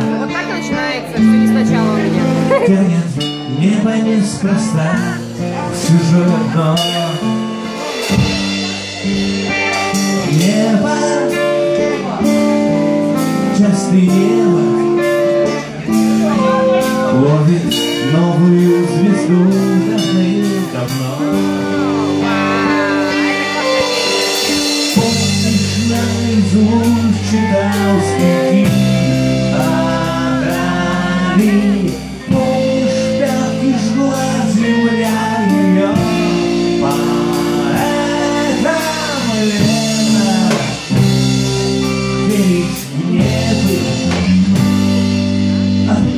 Вот так начинается, все не сначала у меня. Тянет небо неспроста в чужое окно. Небо, частый небо, ловит новую звезду давным-давно. Помнишь, наизусть читал стихи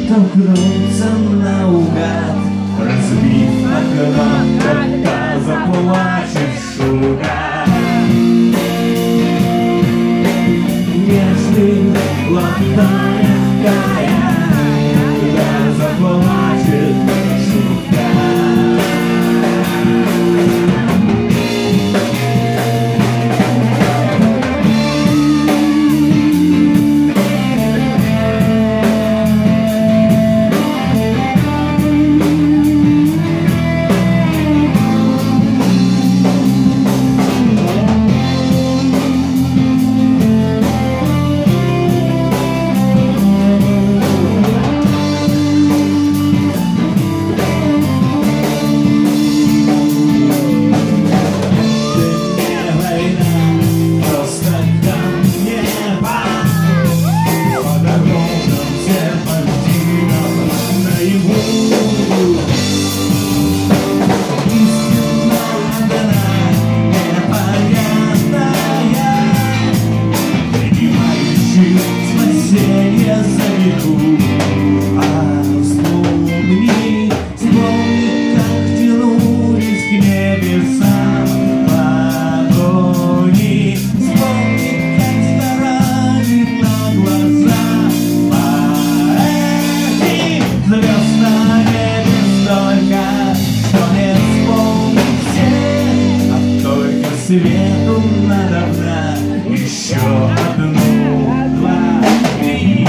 оттолкнуться наугад, разбив окно, когда заплачет шуга. Свету надо еще одну, два, три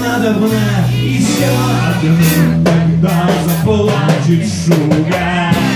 Надо было еще одну, когда заплачет шуга.